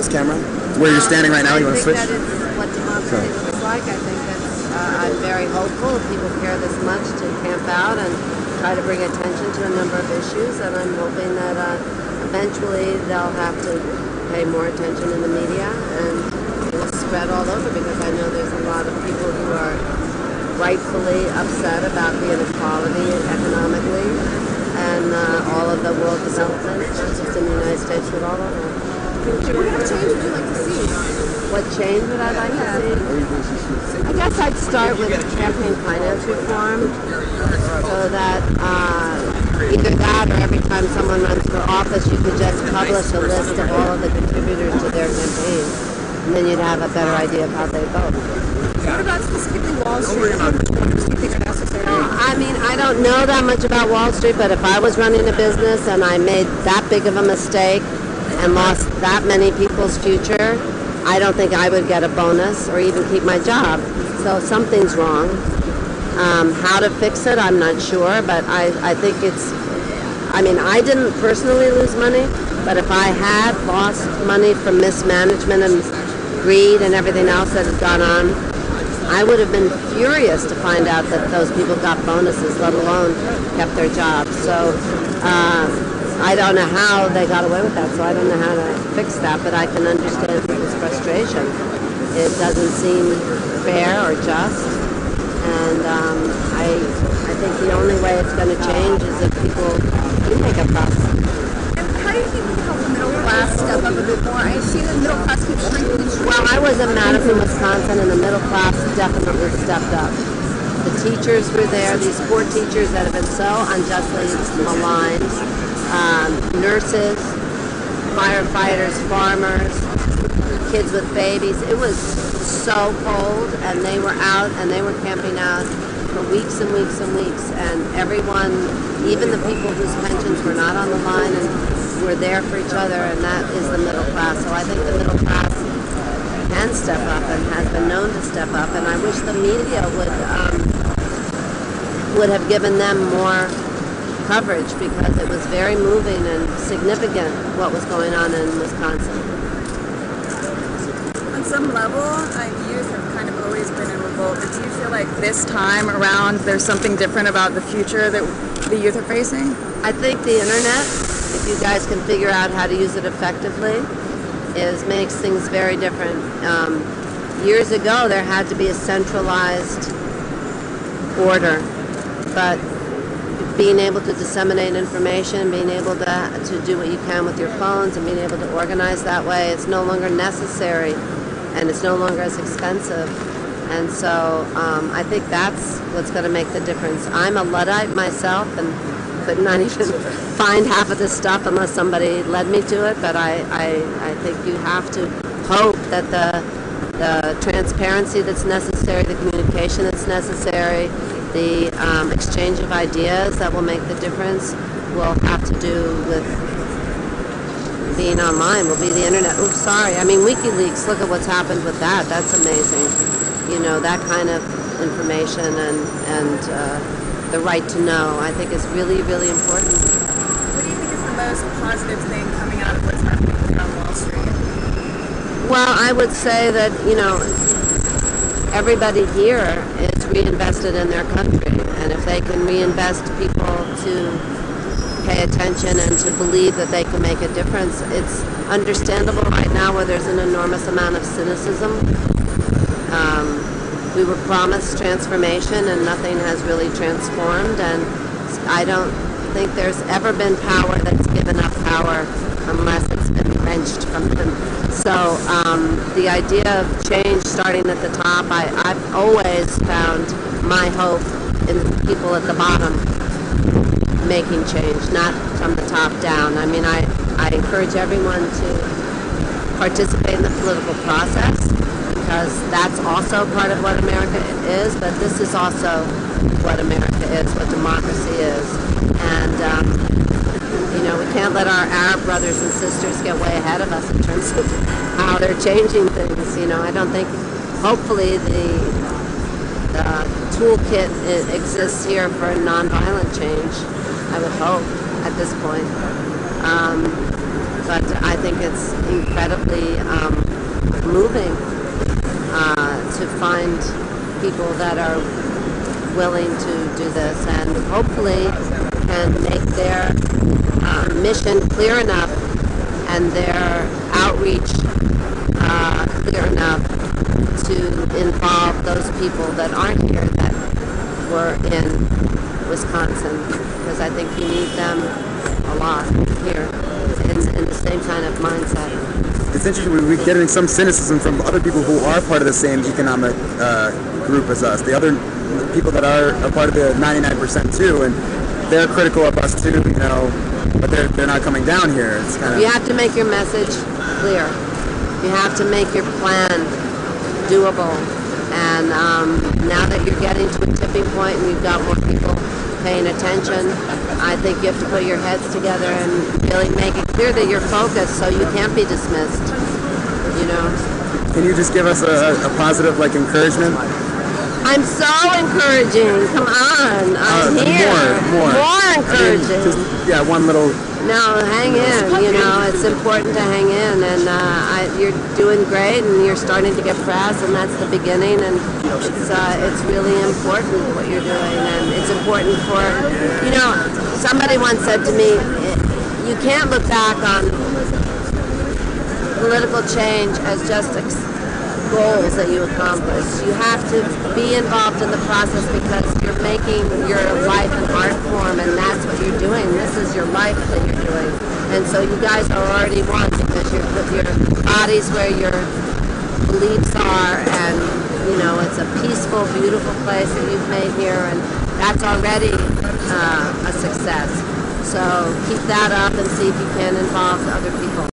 This camera, where you're standing right now, you want to switch? I think that is what democracy looks like. I think that's, uh, I'm very hopeful if people care this much to camp out and try to bring attention to a number of issues. And I'm hoping that uh, eventually they'll have to pay more attention in the media and it will spread all over because I know there's a lot of people who are rightfully upset about the inequality economically and uh, all of the world development, not just in the United States, but all over. What kind of change would you like to see? What change would I like to see? I guess I'd start with campaign finance reform so that uh, either that or every time someone runs for office, you could just publish a list of all of the contributors to their campaign. And then you'd have a better idea of how they vote. What about specifically Wall Street? How much changes do you think are necessary? I mean, I don't know that much about Wall Street, but if I was running a business and I made that big of a mistake and lost that many people's future, I don't think I would get a bonus or even keep my job. So something's wrong. Um, how to fix it, I'm not sure, but I, I think it's, I mean, I didn't personally lose money, but if I had lost money from mismanagement and greed and everything else that had gone on, I would have been furious to find out that those people got bonuses, let alone kept their jobs. So uh, I don't know how they got away with that, so I don't know how to fix that, but I can understand people's frustration. It doesn't seem fair or just, and um, I, I think the only way it's going to change is if people do make a fuss. How do you think we can help the middle class step up a bit more? I see the middle class keeps shrinking and shrinking. Well, I was in Madison, Wisconsin, and the middle class definitely stepped up. The teachers were there, these poor teachers that have been so unjustly maligned, um, nurses, firefighters, farmers, kids with babies. It was so cold, and they were out and they were camping out for weeks and weeks and weeks. And everyone, even the people whose pensions were not on the line, and were there for each other, and that is the middle class. So I think the middle class can step up and has been known to step up. And I wish the media would um, would have given them more coverage because it was very moving and significant what was going on in Wisconsin. On some level, uh, youth have kind of always been in revolt, but do you feel like this time around there's something different about the future that the youth are facing? I think the internet, if you guys can figure out how to use it effectively, is makes things very different. Um, years ago, there had to be a centralized order, but being able to disseminate information, being able to, to do what you can with your phones, and being able to organize that way, it's no longer necessary, and it's no longer as expensive. And so um, I think that's what's going to make the difference. I'm a Luddite myself, and could not even find half of this stuff unless somebody led me to it. But I, I, I think you have to hope that the, the transparency that's necessary, the communication that's necessary, the um, exchange of ideas that will make the difference will have to do with being online, will be the internet. Oh, sorry. I mean, WikiLeaks, look at what's happened with that. That's amazing. You know, that kind of information and, and uh, the right to know, I think is really, really important. What do you think is the most positive thing coming out of what's happening on Wall Street? Well, I would say that, you know, everybody here is reinvested in their country. And if they can reinvest people to pay attention and to believe that they can make a difference, it's understandable right now where there's an enormous amount of cynicism. Um, we were promised transformation and nothing has really transformed. And I don't think there's ever been power that's given up power unless it's been wrenched from them. So um, the idea of change starting at the top, I, I've always found my hope in people at the bottom making change, not from the top down. I mean, I, I encourage everyone to participate in the political process because that's also part of what America is, but this is also what America is, what democracy is. And um, you know, we can't let our Arab brothers and sisters get way ahead of us in terms of how they're changing things. You know, I don't think, hopefully, the, the toolkit exists here for nonviolent change. I would hope at this point. Um, but I think it's incredibly um, moving uh, to find people that are willing to do this and hopefully can make their uh, mission clear enough and their outreach uh, clear enough to involve those people that aren't here that were in Wisconsin because I think you need them a lot here in, in the same kind of mindset. It's interesting. we- We're getting some cynicism from other people who are part of the same economic uh, group as us. The other people that are a part of the 99% too, and they're critical of us too. You know, but they're they're not coming down here. It's kind of You have to make your message clear. You have to make your plan doable. And um, now that you're getting to a tipping point and you've got more people paying attention, I think you have to put your heads together and really make it clear that you're focused so you can't be dismissed. You know? Can you just give us a, a positive like encouragement? I'm so encouraging. Come on. More, more. More I mean, encouraging. just yeah, one little. No, hang in. You know, it's important to hang in, and uh, I, you're doing great, and you're starting to get press, and that's the beginning, and it's uh, it's really important what you're doing, and it's important for, you know, somebody once said to me, you can't look back on political change as just goals that you accomplish. You have to be involved in the process because you're making your life an art form, and that's what you're doing. This is your life that you're doing, and so you guys are already one because you're your bodies where your beliefs are, and you know it's a peaceful, beautiful place that you've made here, and that's already uh, a success. So keep that up and see if you can involve other people.